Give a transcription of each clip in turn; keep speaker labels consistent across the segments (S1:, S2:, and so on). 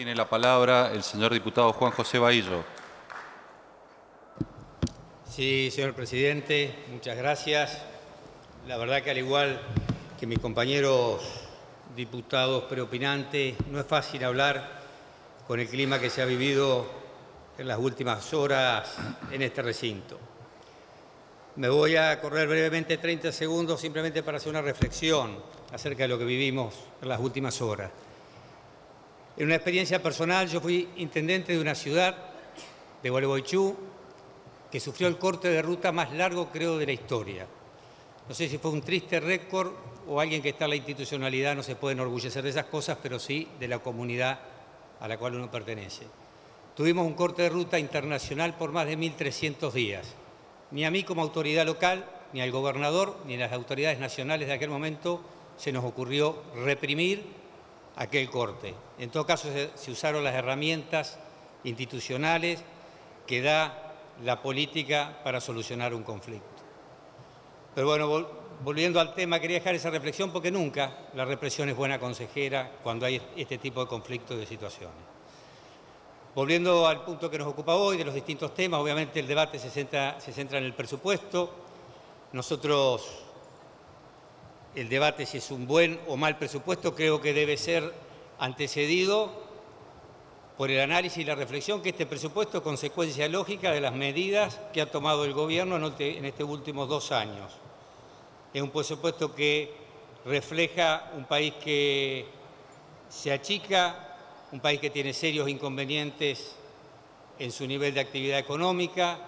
S1: Tiene la palabra el señor diputado Juan José Bahillo.
S2: Sí, señor presidente, muchas gracias. La verdad que al igual que mis compañeros diputados preopinantes, no es fácil hablar con el clima que se ha vivido en las últimas horas en este recinto. Me voy a correr brevemente 30 segundos simplemente para hacer una reflexión acerca de lo que vivimos en las últimas horas. En una experiencia personal, yo fui intendente de una ciudad, de Gualeguaychú, que sufrió el corte de ruta más largo, creo, de la historia. No sé si fue un triste récord o alguien que está en la institucionalidad no se puede enorgullecer de esas cosas, pero sí de la comunidad a la cual uno pertenece. Tuvimos un corte de ruta internacional por más de 1.300 días. Ni a mí como autoridad local, ni al gobernador, ni a las autoridades nacionales de aquel momento se nos ocurrió reprimir aquel corte. En todo caso, se, usaron las herramientas institucionales que da la política para solucionar un conflicto. Pero bueno, volviendo al tema, quería dejar esa reflexión porque nunca la represión es buena consejera cuando hay este tipo de conflictos y de situaciones. Volviendo al punto que nos ocupa hoy, de los distintos temas, obviamente el debate se centra, se centra en el presupuesto. Nosotros, el debate si es un buen o mal presupuesto, creo que debe ser antecedido por el análisis y la reflexión que este presupuesto es consecuencia lógica de las medidas que ha tomado el Gobierno en estos últimos dos años. Es un presupuesto que refleja un país que se achica un país que tiene serios inconvenientes en su nivel de actividad económica,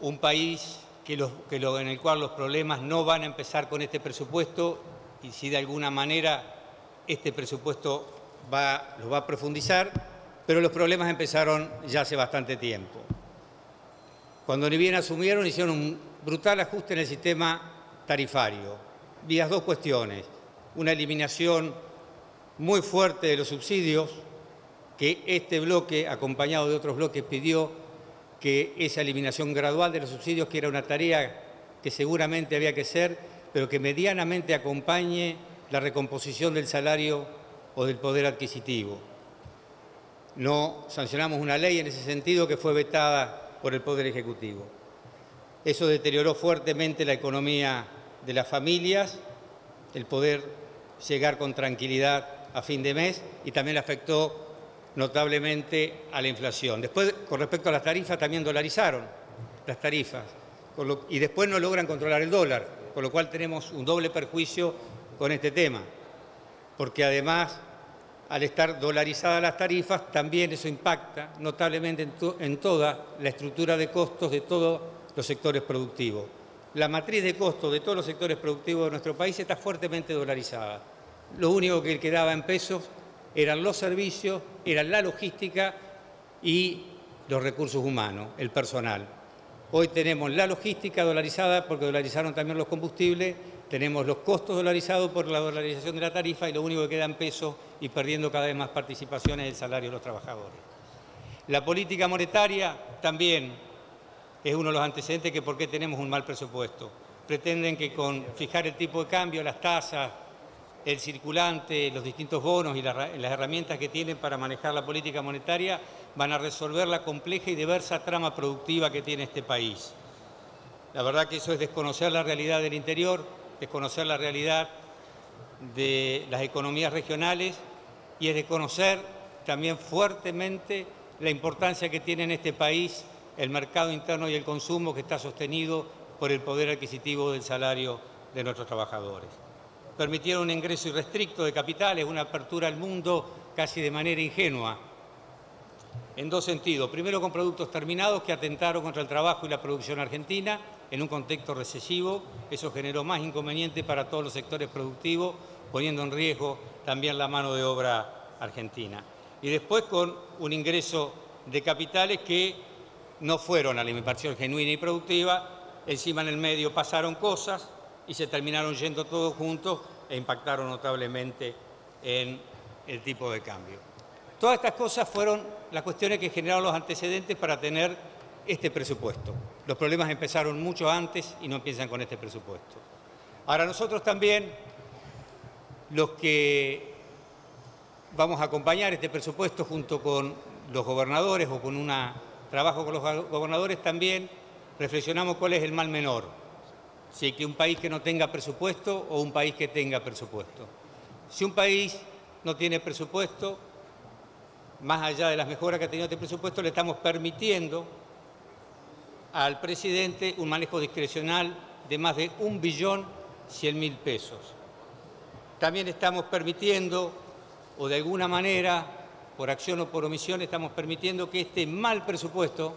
S2: un país que en el cual los problemas no van a empezar con este presupuesto y si de alguna manera este presupuesto los va a profundizar, pero los problemas empezaron ya hace bastante tiempo. Cuando ni bien asumieron, hicieron un brutal ajuste en el sistema tarifario. Vías dos cuestiones. Una eliminación muy fuerte de los subsidios, que este bloque, acompañado de otros bloques, pidió que esa eliminación gradual de los subsidios, que era una tarea que seguramente había que ser, pero que medianamente acompañe la recomposición del salario o del poder adquisitivo. No sancionamos una ley en ese sentido que fue vetada por el Poder Ejecutivo. Eso deterioró fuertemente la economía de las familias, el poder llegar con tranquilidad a fin de mes y también afectó notablemente a la inflación. Después, con respecto a las tarifas, también dolarizaron las tarifas y después no logran controlar el dólar, con lo cual tenemos un doble perjuicio con este tema, porque además, al estar dolarizadas las tarifas, también eso impacta notablemente en, en toda la estructura de costos de todos los sectores productivos. La matriz de costos de todos los sectores productivos de nuestro país está fuertemente dolarizada lo único que quedaba en pesos eran los servicios, eran la logística y los recursos humanos, el personal. Hoy tenemos la logística dolarizada porque dolarizaron también los combustibles, tenemos los costos dolarizados por la dolarización de la tarifa y lo único que queda en pesos y perdiendo cada vez más participación es el salario de los trabajadores. La política monetaria también es uno de los antecedentes que por qué tenemos un mal presupuesto. Pretenden que con fijar el tipo de cambio, las tasas, el circulante, los distintos bonos y las herramientas que tienen para manejar la política monetaria van a resolver la compleja y diversa trama productiva que tiene este país. La verdad que eso es desconocer la realidad del interior, desconocer la realidad de las economías regionales y es desconocer también fuertemente la importancia que tiene en este país el mercado interno y el consumo que está sostenido por el poder adquisitivo del salario de nuestros trabajadores permitieron un ingreso irrestricto de capitales, una apertura al mundo casi de manera ingenua, en dos sentidos. Primero, con productos terminados que atentaron contra el trabajo y la producción argentina en un contexto recesivo. Eso generó más inconvenientes para todos los sectores productivos, poniendo en riesgo también la mano de obra argentina. Y después con un ingreso de capitales que no fueron a la inversión genuina y productiva, encima en el medio pasaron cosas, y se terminaron yendo todos juntos e impactaron notablemente en el tipo de cambio. Todas estas cosas fueron las cuestiones que generaron los antecedentes para tener este presupuesto. Los problemas empezaron mucho antes y no empiezan con este presupuesto. Ahora nosotros también, los que vamos a acompañar este presupuesto junto con los gobernadores o con un trabajo con los gobernadores también reflexionamos cuál es el mal menor. Si que un país que no tenga presupuesto o un país que tenga presupuesto. Si un país no tiene presupuesto, más allá de las mejoras que ha tenido este presupuesto, le estamos permitiendo al presidente un manejo discrecional de más de un billón cien mil pesos. También estamos permitiendo, o de alguna manera, por acción o por omisión, estamos permitiendo que este mal presupuesto,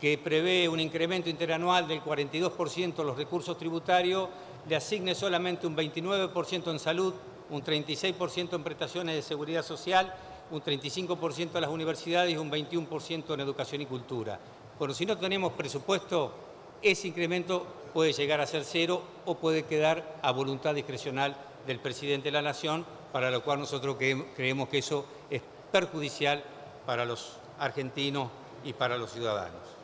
S2: que prevé un incremento interanual del 42% de los recursos tributarios, le asigne solamente un 29% en salud, un 36% en prestaciones de seguridad social, un 35% a las universidades y un 21% en educación y cultura. Bueno, si no tenemos presupuesto, ese incremento puede llegar a ser cero o puede quedar a voluntad discrecional del presidente de la Nación, para lo cual nosotros creemos que eso es perjudicial para los argentinos y para los ciudadanos.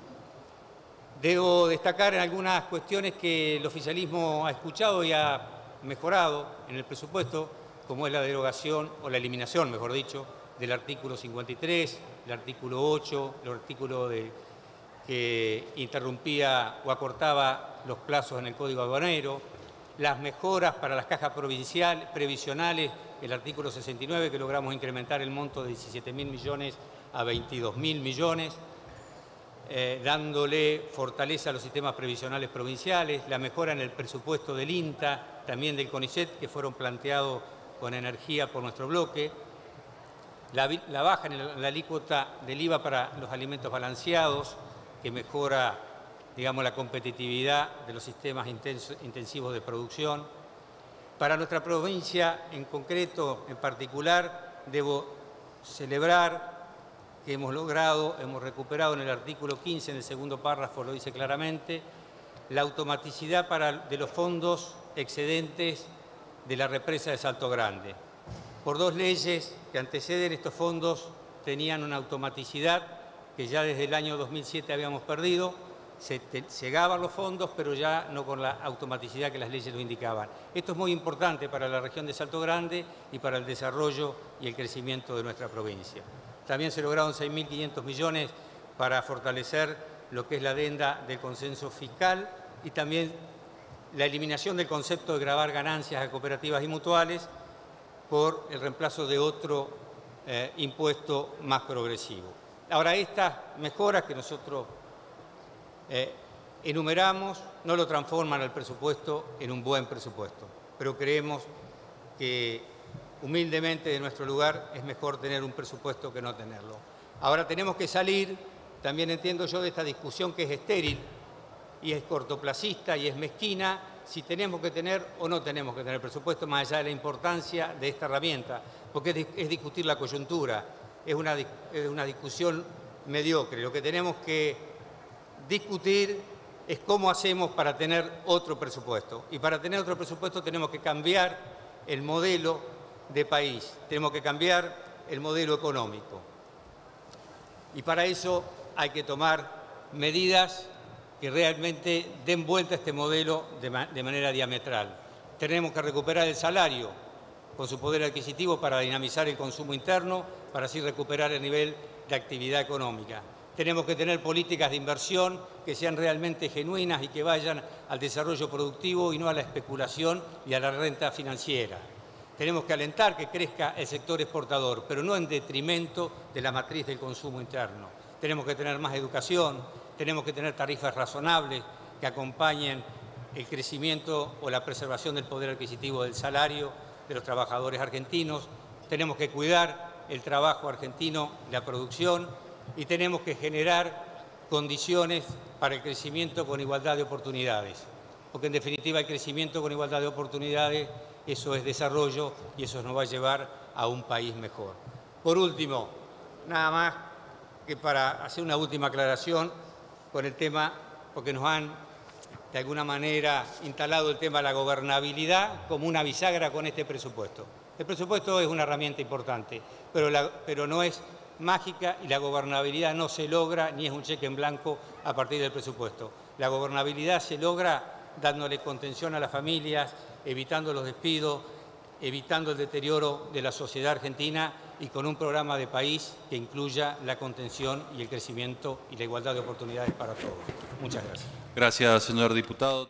S2: Debo destacar algunas cuestiones que el oficialismo ha escuchado y ha mejorado en el presupuesto, como es la derogación o la eliminación, mejor dicho, del artículo 53, el artículo 8, el artículo que interrumpía o acortaba los plazos en el Código Aduanero, las mejoras para las cajas provincial, previsionales, el artículo 69, que logramos incrementar el monto de 17 mil millones a 22 mil millones, eh, dándole fortaleza a los sistemas previsionales provinciales, la mejora en el presupuesto del INTA, también del CONICET, que fueron planteados con energía por nuestro bloque, la, baja en la alícuota del IVA para los alimentos balanceados, que mejora digamos, la competitividad de los sistemas intensivos de producción. Para nuestra provincia en concreto, en particular, debo celebrar que hemos logrado, hemos recuperado en el artículo 15, en el segundo párrafo lo dice claramente, la automaticidad de los fondos excedentes de la represa de Salto Grande. Por dos leyes que anteceden estos fondos tenían una automaticidad que ya desde el año 2007 habíamos perdido, se llegaban los fondos, pero ya no con la automaticidad que las leyes lo indicaban. Esto es muy importante para la región de Salto Grande y para el desarrollo y el crecimiento de nuestra provincia. También se lograron 6.500 millones para fortalecer lo que es la adenda del consenso fiscal y también la eliminación del concepto de grabar ganancias a cooperativas y mutuales por el reemplazo de otro eh, impuesto más progresivo. Ahora, estas mejoras que nosotros eh, enumeramos no lo transforman al presupuesto en un buen presupuesto, pero creemos que humildemente de nuestro lugar es mejor tener un presupuesto que no tenerlo. Ahora tenemos que salir, también entiendo yo, de esta discusión que es estéril y es cortoplacista y es mezquina, si tenemos que tener o no tenemos que tener presupuesto, más allá de la importancia de esta herramienta, porque es, discutir la coyuntura, es una, es una discusión mediocre. Lo que tenemos que discutir es cómo hacemos para tener otro presupuesto. Y para tener otro presupuesto tenemos que cambiar el modelo de país, tenemos que cambiar el modelo económico. Y para eso hay que tomar medidas que realmente den vuelta a este modelo de, manera diametral. Tenemos que recuperar el salario con su poder adquisitivo para dinamizar el consumo interno, para así recuperar el nivel de actividad económica. Tenemos que tener políticas de inversión que sean realmente genuinas y que vayan al desarrollo productivo y no a la especulación y a la renta financiera. Tenemos que alentar que crezca el sector exportador, pero no en detrimento de la matriz del consumo interno. Tenemos que tener más educación, tenemos que tener tarifas razonables que acompañen el crecimiento o la preservación del poder adquisitivo del salario de los trabajadores argentinos. Tenemos que cuidar el trabajo argentino, la producción y tenemos que generar condiciones para el crecimiento con igualdad de oportunidades. Porque en definitiva el crecimiento con igualdad de oportunidades, eso es desarrollo y eso nos va a llevar a un país mejor. Por último, nada más que para hacer una última aclaración con el tema, porque nos han de alguna manera instalado el tema de la gobernabilidad como una bisagra con este presupuesto. El presupuesto es una herramienta importante, pero, pero no es mágica y la gobernabilidad no se logra ni es un cheque en blanco a partir del presupuesto. La gobernabilidad se logra dándole contención a las familias, evitando los despidos, evitando el deterioro de la sociedad argentina y con un programa de país que incluya la contención y el crecimiento y la igualdad de oportunidades para todos. Muchas gracias.
S1: Gracias, señor diputado.